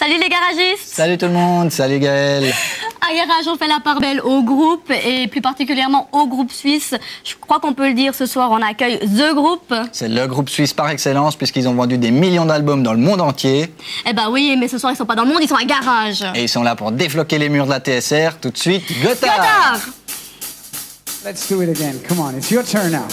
Salut les garagistes Salut tout le monde, salut Gaël À Garage, on fait la part belle au groupe et plus particulièrement au groupe suisse. Je crois qu'on peut le dire, ce soir on accueille The Group. C'est le groupe suisse par excellence puisqu'ils ont vendu des millions d'albums dans le monde entier. Eh ben oui, mais ce soir ils sont pas dans le monde, ils sont à Garage. Et ils sont là pour défloquer les murs de la TSR tout de suite. Gotthard Gotthard Let's do it again, come on, it's your turn now.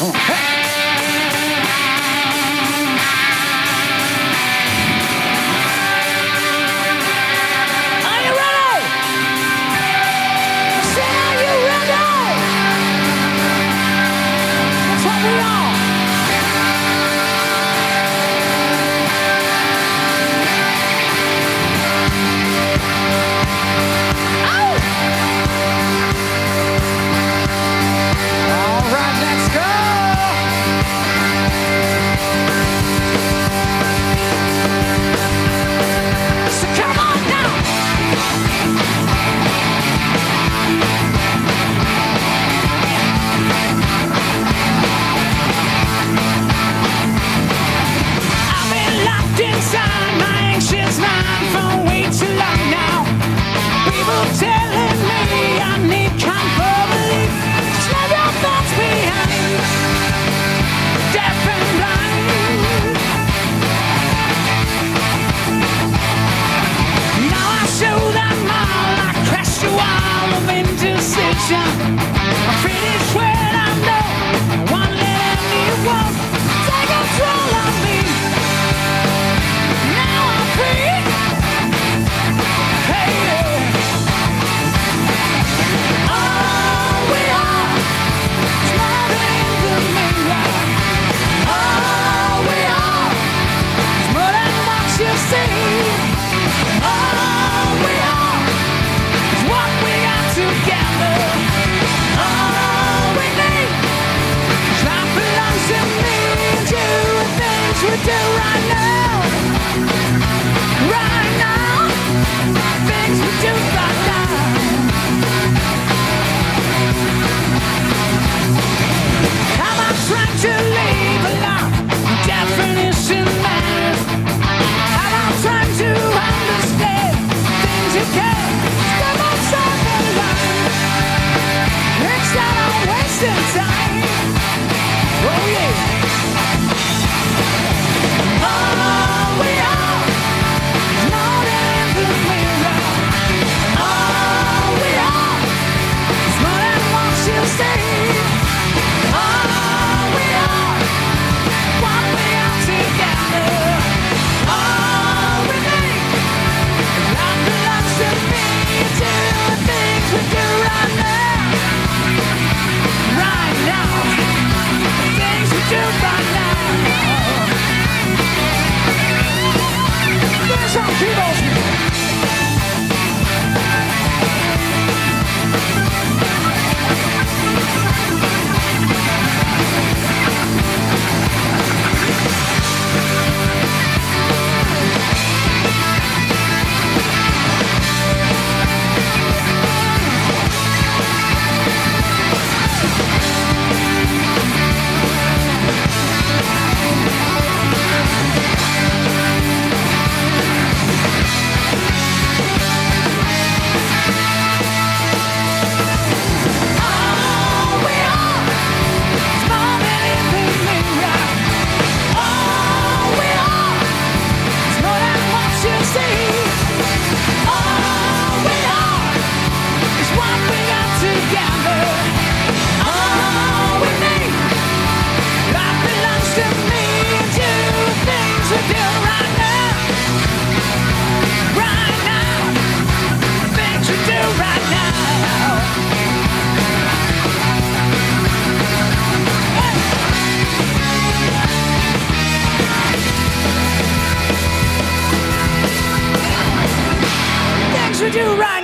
do right.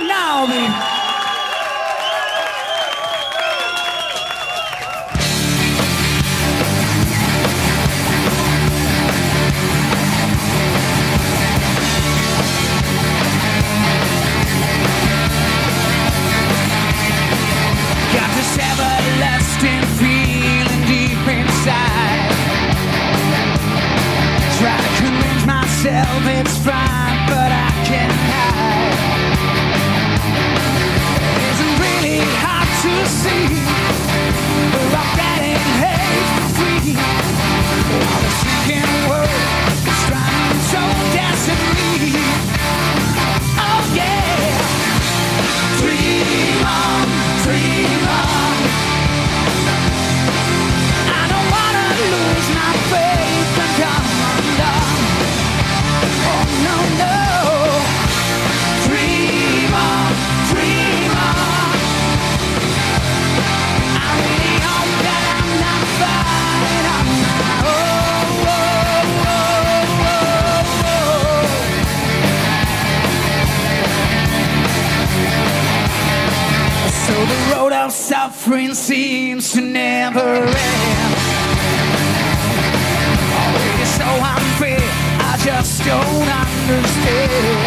understand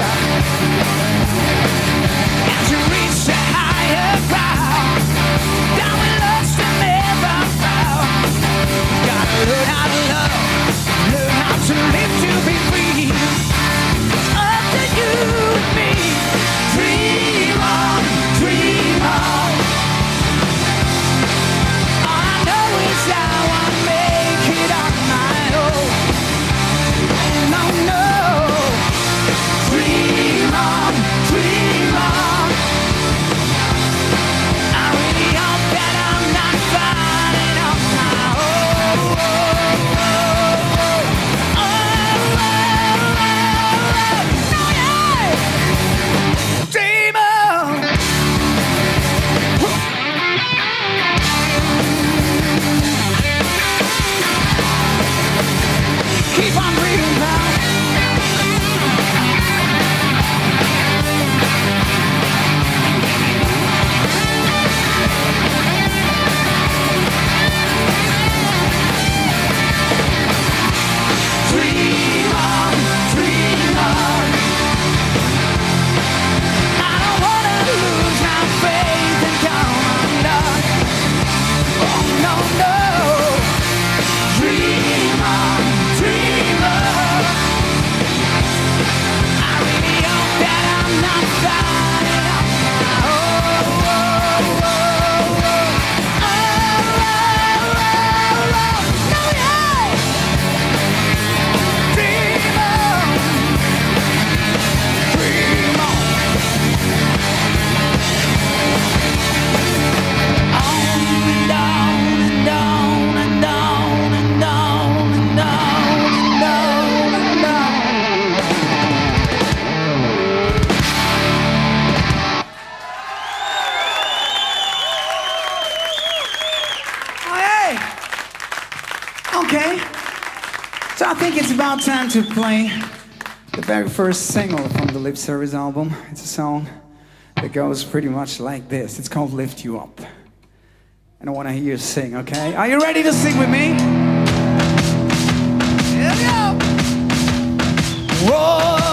time to play the very first single from the Lip Service album. It's a song that goes pretty much like this. It's called Lift You Up. And I want to hear you sing, okay? Are you ready to sing with me? Here we go! Whoa!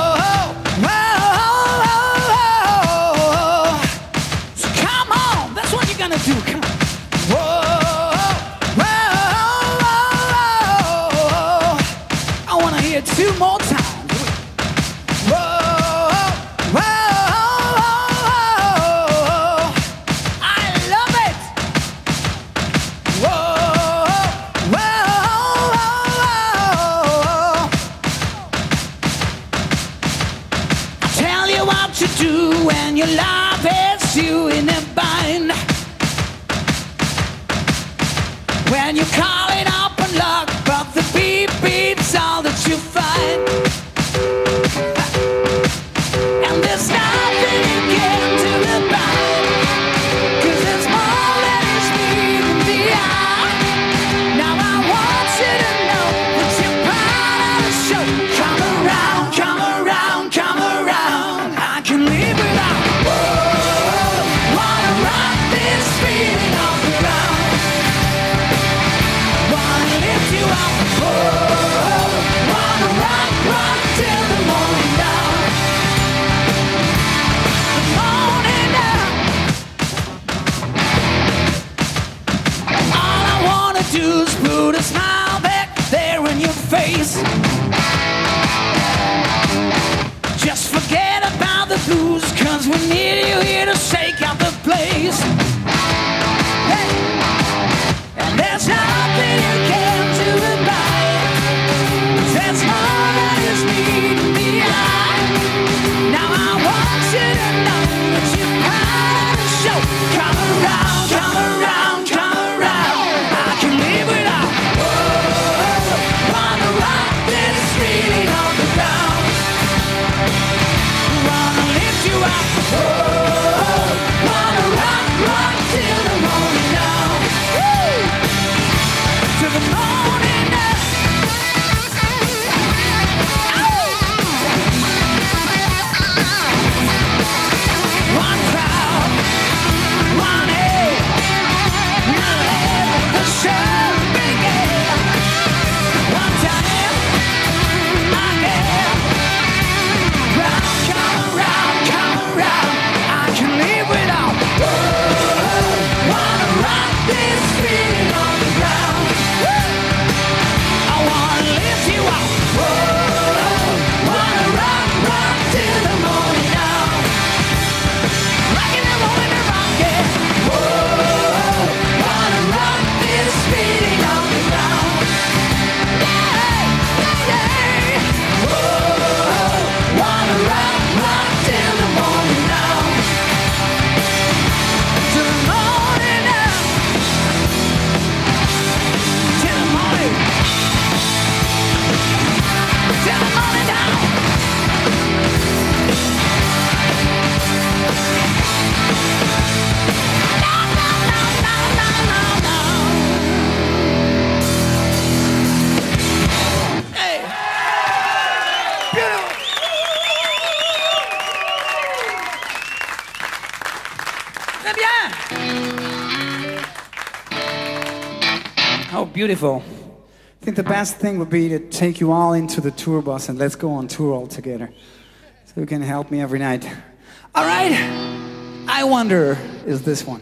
Beautiful. I think the best thing would be to take you all into the tour bus and let's go on tour all together. So you can help me every night. All right. I wonder is this one.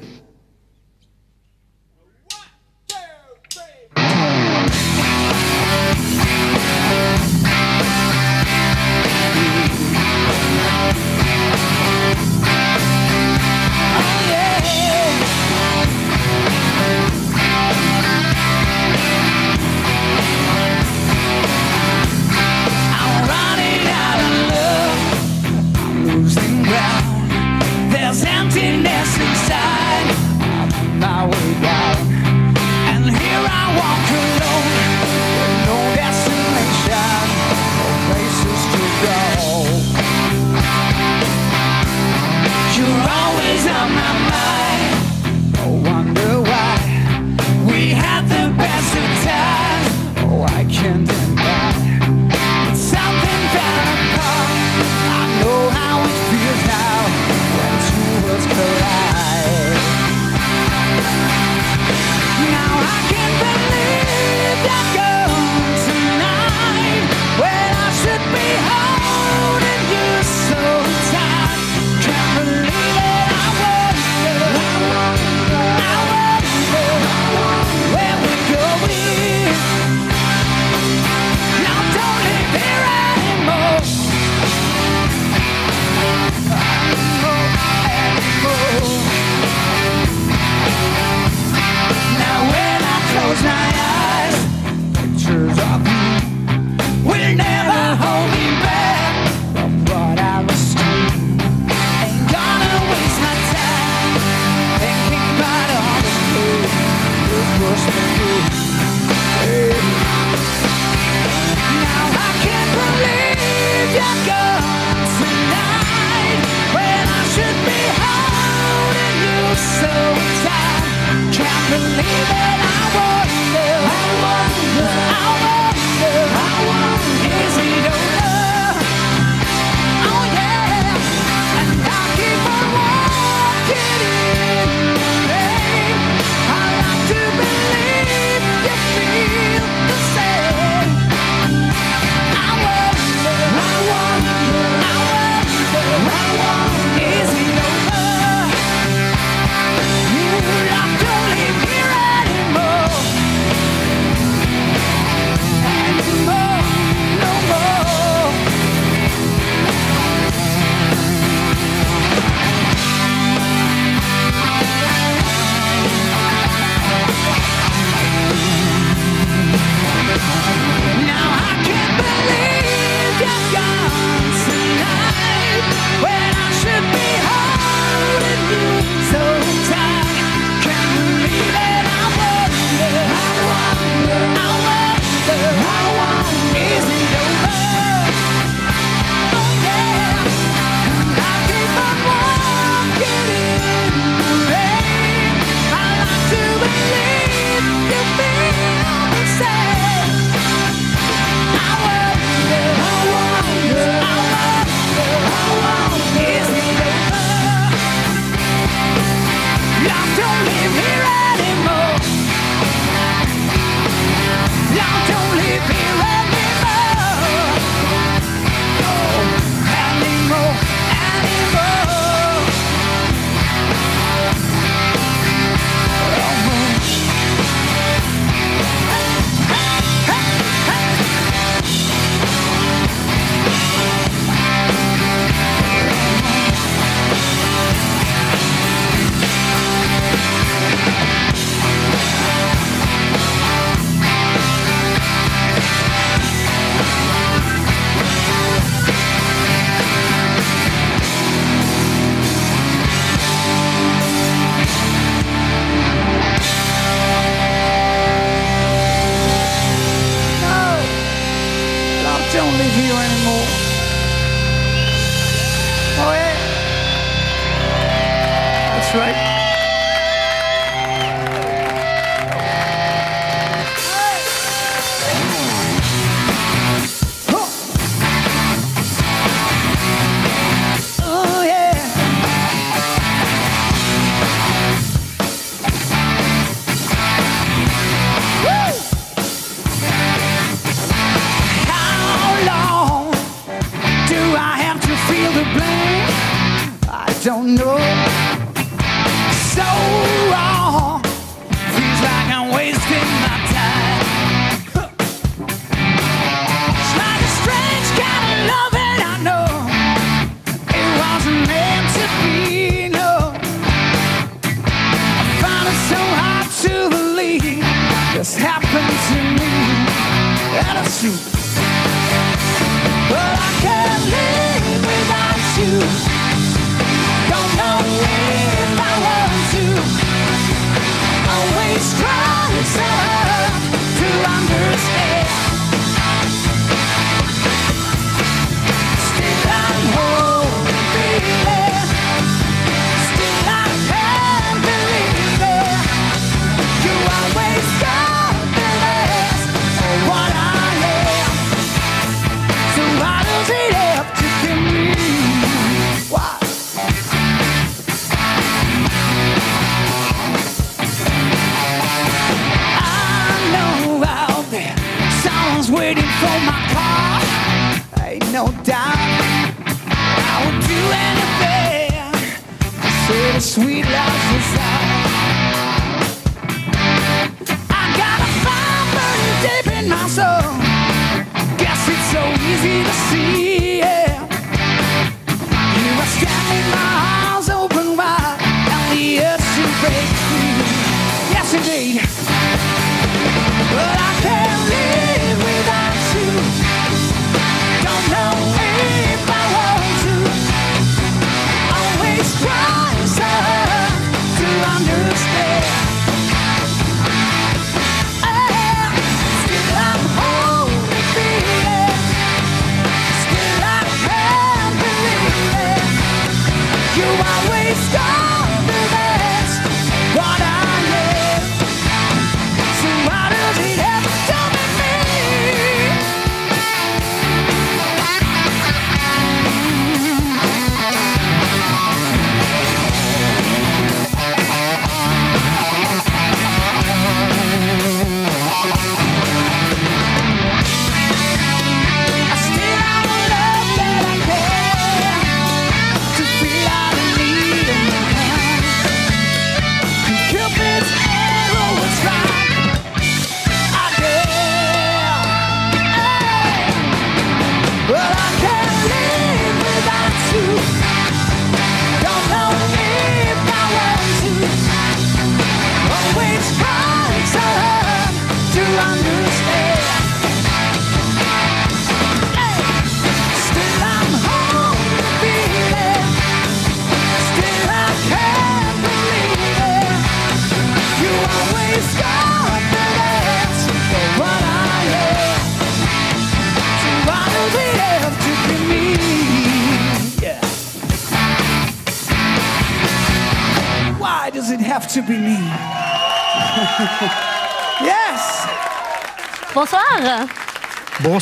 hand.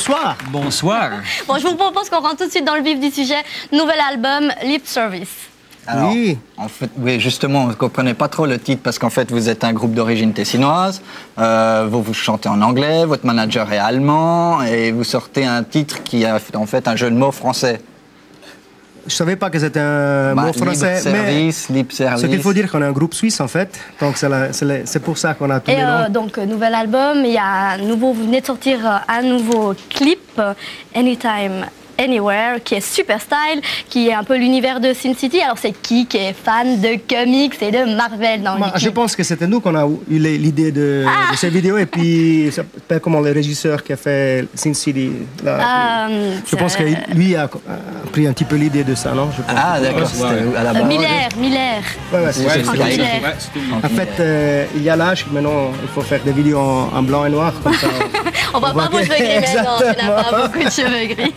Bonsoir. Bonsoir. Bon, je vous propose qu'on rentre tout de suite dans le vif du sujet. Nouvel album, Lip Service. Alors, Oui. en fait, oui, justement, on ne comprenait pas trop le titre parce qu'en fait, vous êtes un groupe d'origine tessinoise, euh, vous, vous chantez en anglais, votre manager est allemand et vous sortez un titre qui a en fait un jeu de mots français. Je savais pas que c'était un Bah, mot français, libre service, libre mais service. ce qu'il faut dire qu'on est un groupe suisse en fait, donc c'est pour ça qu'on a tous Et les euh, donc, euh, nouvel album, il y a un nouveau, vous venez de sortir euh, un nouveau clip, euh, Anytime. Anywhere, qui est super style, qui est un peu l'univers de Sin City. Alors, c'est qui qui est fan de comics et de Marvel dans le Moi, je pense que c'était nous qu'on a eu l'idée de, Ah. de ces vidéos et puis c'est pas comment le régisseur qui a fait Sin City. là, Euh, je pense que lui a, a pris un petit peu l'idée de ça, non je pense. Ah, d'accord, c'était à la Euh, base. Miller, Miller. Ouais, ouais, c'est- Ouais. En fait, euh, il y a l'âge maintenant il faut faire des vidéos en, en blanc et noir comme ça. On voit pas vos cheveux gris maintenant, il n'a pas beaucoup de cheveux gris.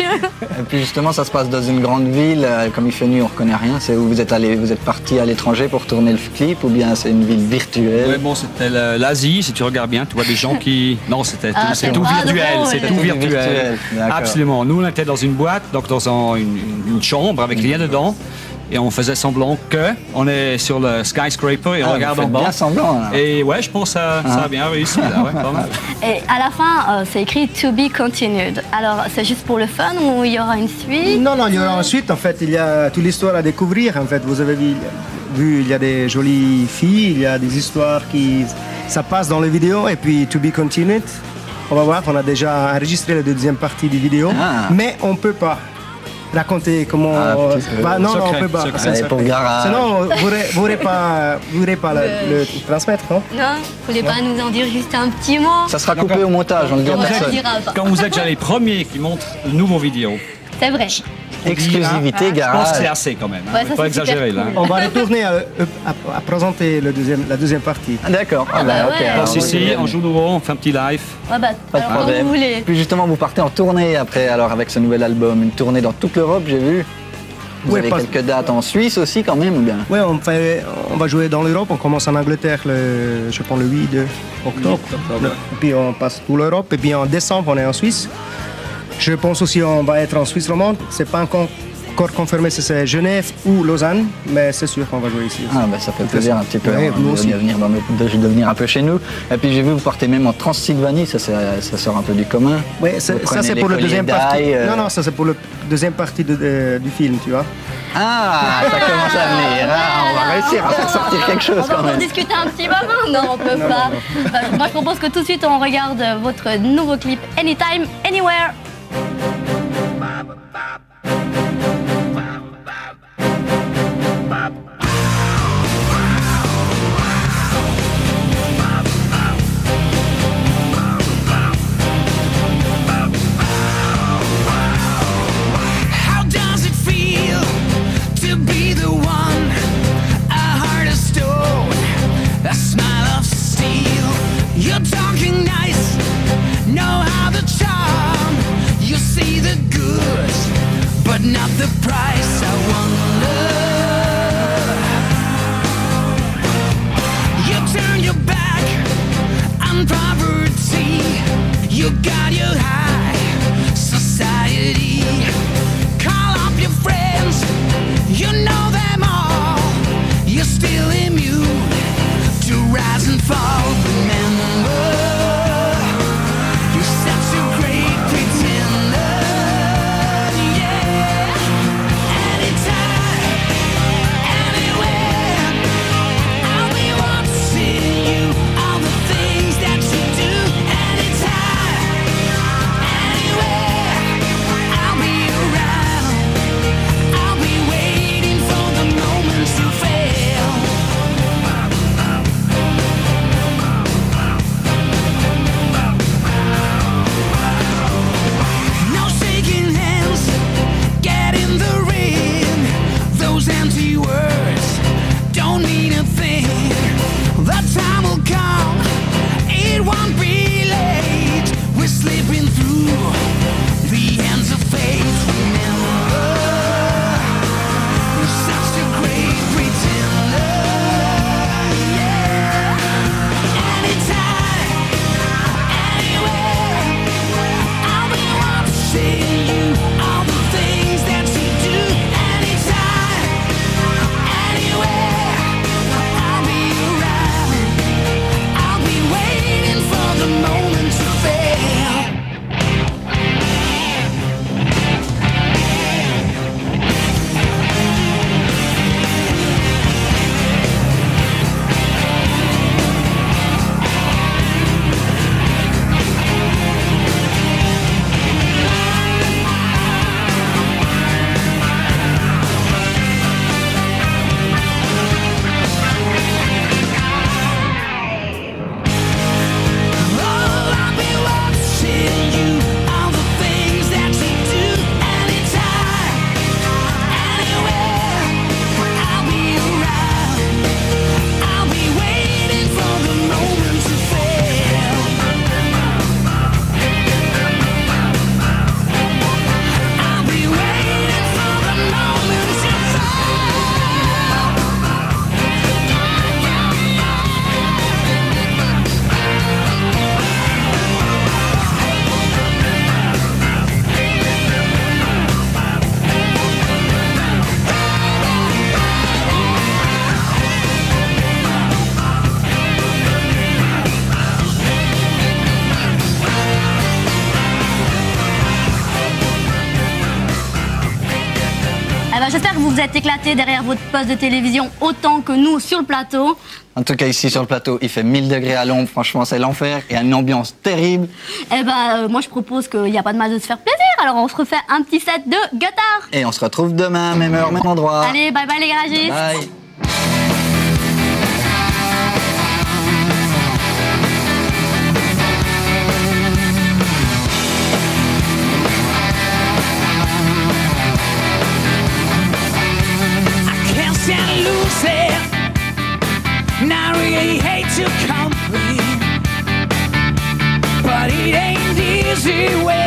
Et puis justement, ça se passe dans une grande ville. euh, Comme il fait nuit, on reconnaît rien. C'est où vous êtes allé, vous êtes parti à l'étranger pour tourner le clip ou bien c'est une ville virtuelle? Ouais, bon, c'était l'Asie, si tu regardes bien, tu vois des gens qui. Non, c'était tout, Ah, c'est tout virtuel, c'est tout virtuel. Absolument. Nous, on était dans une boîte, donc dans un- une, une chambre avec rien dedans. Et on faisait semblant que on est sur le skyscraper et on Ah, regarde en bas. bien semblant. alors. Et ouais, je pense que ça, ça a bien réussi là, ouais, pas mal. Et à la fin, euh, c'est écrit To be continued. Alors, c'est juste pour le fun ou il y aura une suite? Non, non, il y aura ensuite, en fait, il y a toute l'histoire à découvrir. En fait, vous avez vu, vu, il y a des jolies filles, il y a des histoires qui. Ça passe dans les vidéos, et puis To Be Continued. On va voir, on a déjà enregistré la deuxième partie du vidéo, Ah. mais on peut pas raconter comment. Ah, peu. Bah, non, non, on peut pas. c'est pour garage. Sinon, vous n'aurez pas, vous pas le, le transmettre, non Non Vous voulez pas nous en dire juste un petit mot Ça sera coupé au montage, on ne personne. dira pas. Quand vous êtes déjà les premiers qui montrent le nouveau vidéo, C'est vrai. Exclusivité, je pense que c'est garage. assez quand même. hein. Ouais, Faut ça, pas exagérer là. cool. On va retourner à, à- à présenter le deuxième, la deuxième partie. Ah, D'accord. Ah, bah bah, alors, Si, si, on joue nouveau, on fait un petit live. Ouais, bah, Pas de problème. vous voulez. Puis justement, vous partez en tournée après, alors avec ce nouvel album, une tournée dans toute l'Europe, j'ai vu. Vous Ouais, avez pas- quelques dates en Suisse aussi quand même, ou bien? Oui, on, fait, on va jouer dans l'Europe. On commence en Angleterre, le, je pense, le 8 de octobre. octobre. Et puis on passe toute l'Europe. Et puis en décembre, on est en Suisse. Je pense aussi qu'on va être en Suisse romande. C'est pas encore, encore confirmé si c'est Genève ou Lausanne, mais c'est sûr qu'on va jouer ici. aussi. Ah bah ça fait plaisir un petit peu Ouais, hein, nous de, aussi. de venir dans notre- de, de venir un peu chez nous. Et puis j'ai vu vous partez même en Transylvanie, ça, ça sort un peu du commun. Oui, ça c'est pour le deuxième partie. euh. Non, non, ça c'est pour le deuxième partie de- de- du film, tu vois. Ah, ça commence à venir. Ah, on va réussir à faire sortir quelque chose On va quand en même. discuter un petit moment Non, on peut pas. Bah, moi, je propose que tout de suite, on regarde votre nouveau clip Anytime, Anywhere. How vous êtes éclatés derrière votre poste de télévision autant que nous sur le plateau. En tout cas, ici sur le plateau, il fait 1000 degrés à l'ombre. Franchement, c'est l'enfer. A une ambiance terrible. Eh ben, euh, moi je propose qu'il n'y a pas de mal de se faire plaisir. Alors on se refait un petit set de guitare. Et on se retrouve demain, même heure, même endroit. Allez, bye bye les garagistes. Bye. To complain. But it ain't easy when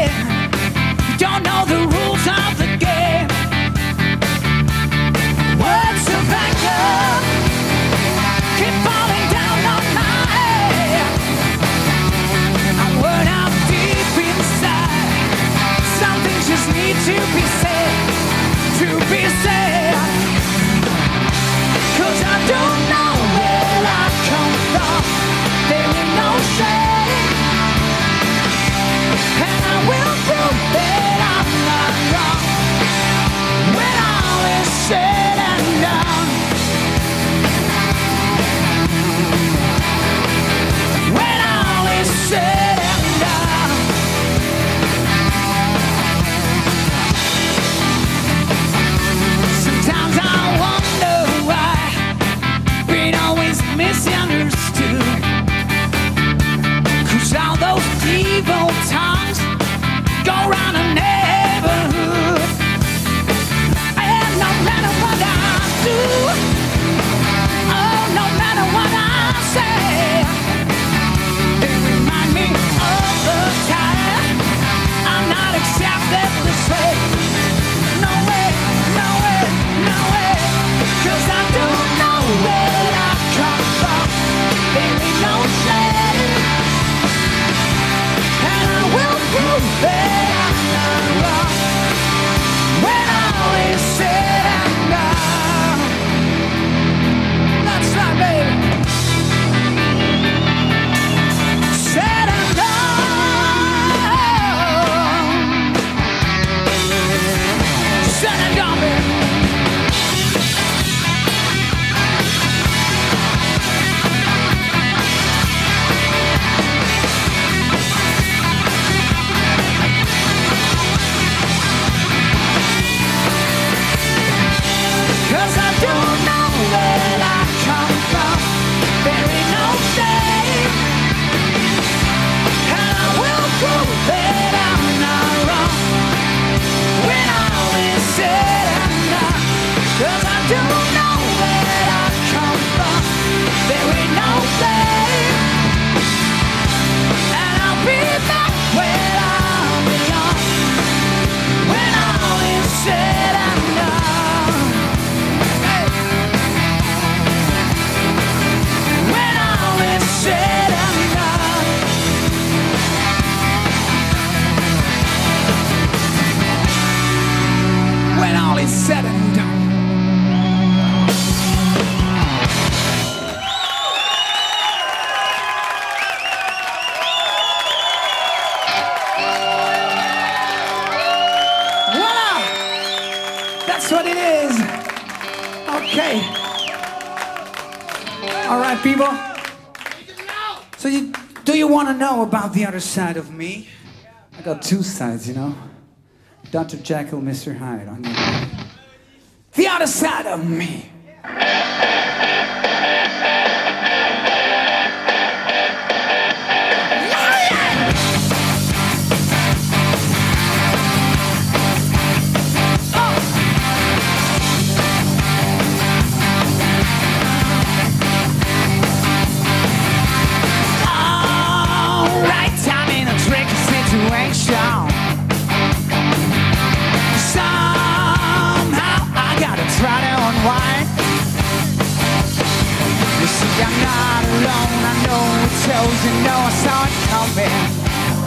the other side of me? I got two sides, you know. Dr. Jekyll, Mr. Hyde. On the, the other side of me. It. You know I saw it coming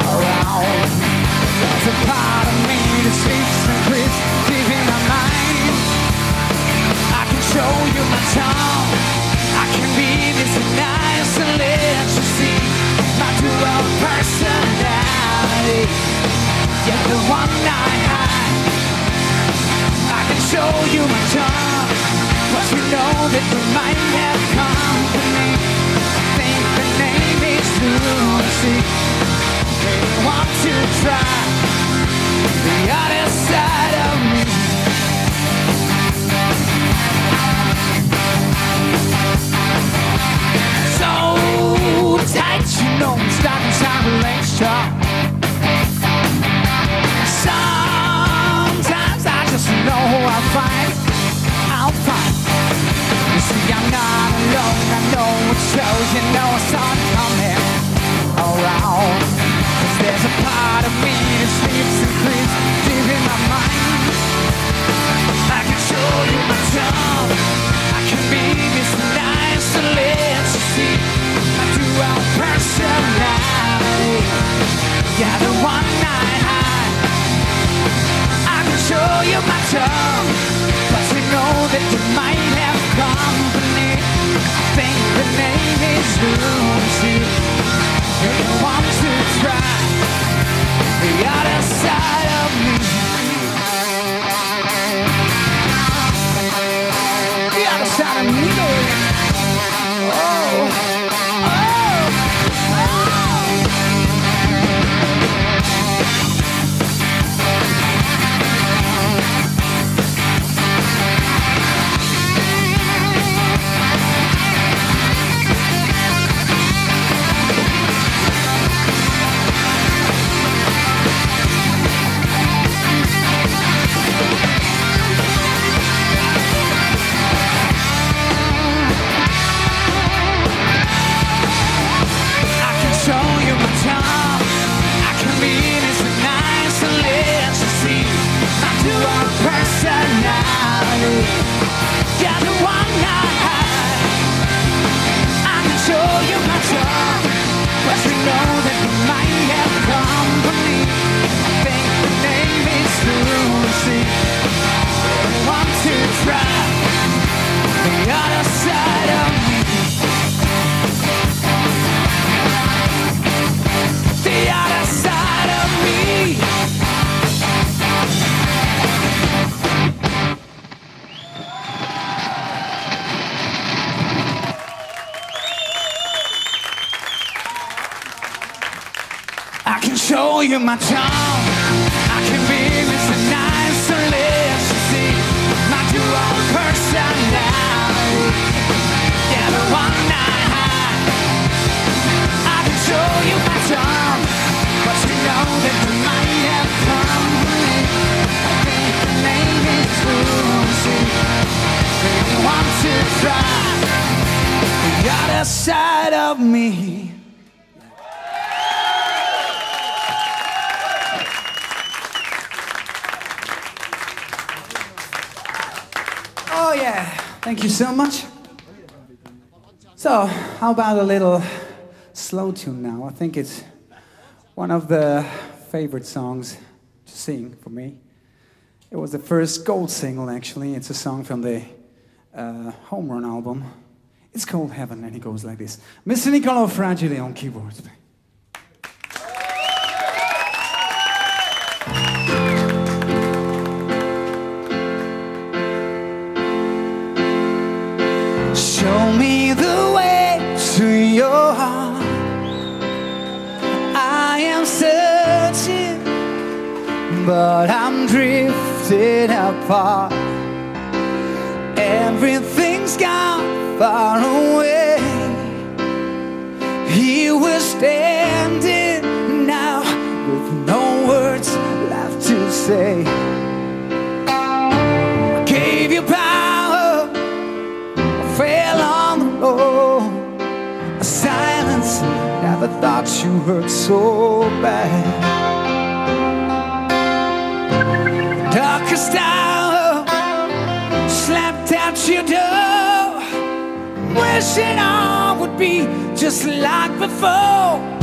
around. There's a part of me that sleeps and creeps deep in my mind. I can show you my tongue. I can be this nice and let you see my dual personality. Yeah, the one I hide. I can show you my charm, but you know that you might have company. I think the name is Lucy. Maybe want to try the other side of me. So tight, you know, I'm starting to sound relationship. Sometimes I just know I'll find, I'll find. You see, I'm not alone, I know it shows, you know personality. Yeah, the one Lucy. To try the other side of me, how about a little slow tune now? I think it's one of the favorite songs to sing for me. It was the first gold single, actually. It's a song from the uh, Homerun album. It's called Heaven, and it goes like this Mr. Nicolo Fragile on keyboards. But I'm drifting apart. Everything's gone far away. He we're standing now with no words left to say. Gave you power fell on the floor. A silence never thought you hurt so bad. Hour slapped at your door, wishing all would be just like before.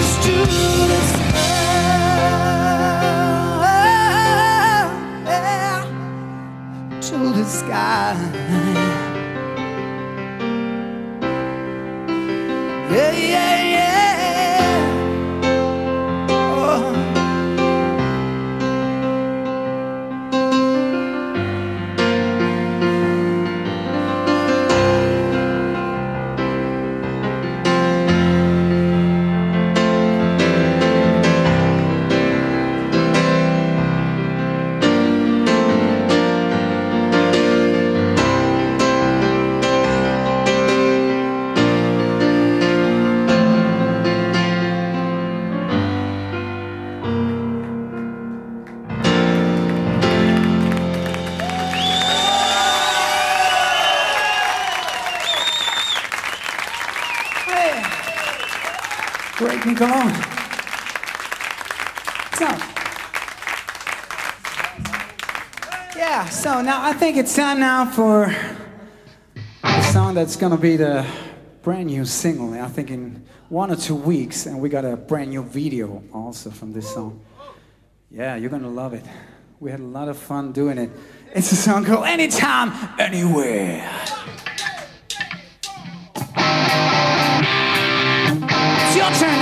is true. Think it's time now for a song that's gonna be the brand new single. I think in one or two weeks, and we got a brand new video also from this song. Yeah, you're gonna love it. We had a lot of fun doing it. It's a song called Anytime, Anywhere. It's your turn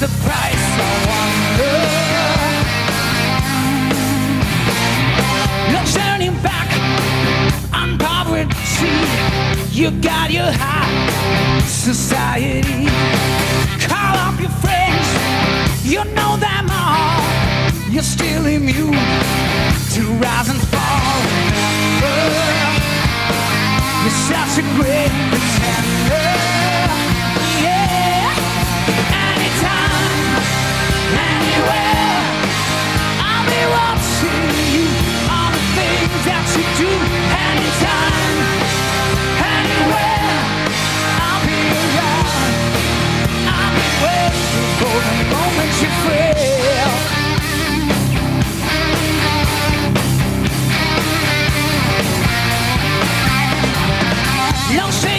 the price. I wonder. No turning back on poverty. You got your high society. Call up your friends, you know them all. You're still immune to rise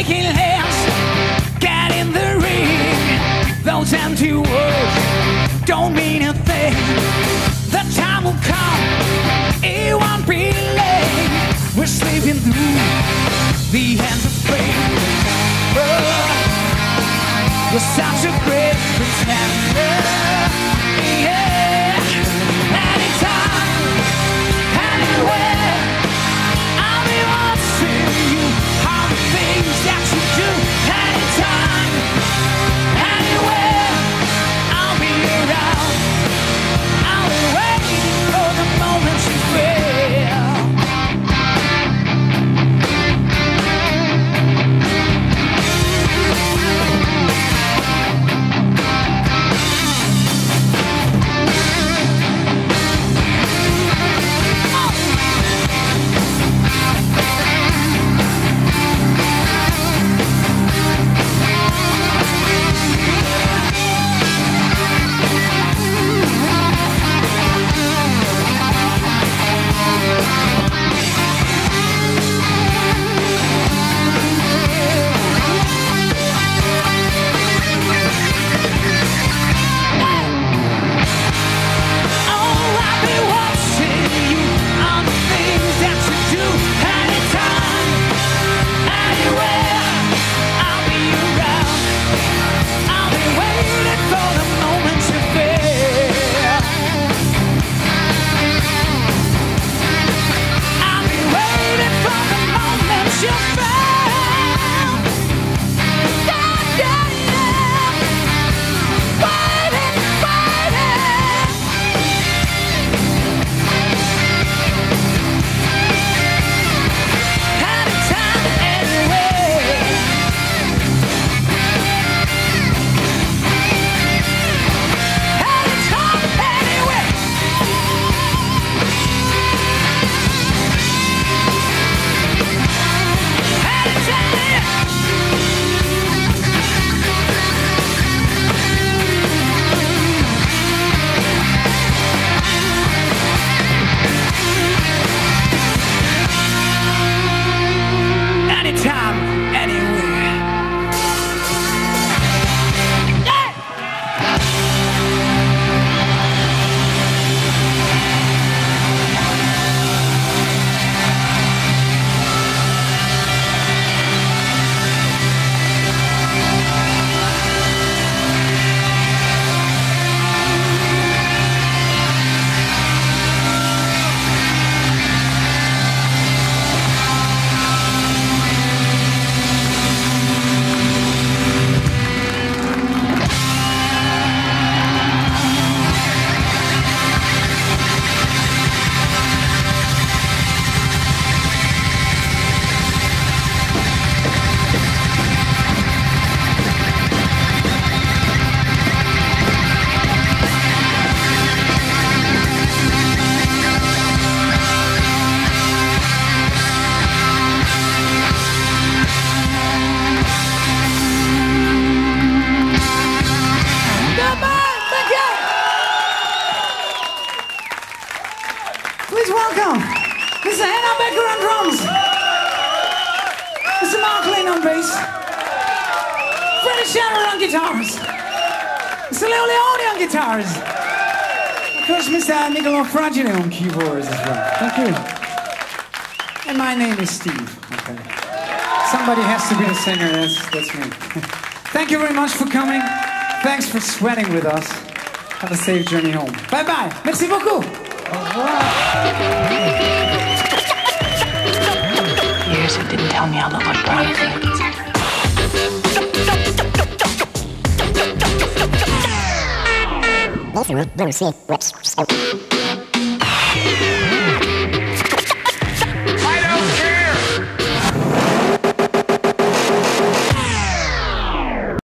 shaking hands, get in the ring. Those empty words don't mean a thing. The time will come, it won't be late. We're slipping through the hands of fate. Oh, you're such a great pretender. Singer. That's, that's me. Thank you very much for coming. Thanks for sweating with us. Have a safe journey home. Bye bye. Merci beaucoup. Years it didn't tell me how to look promising. Lucy Whips.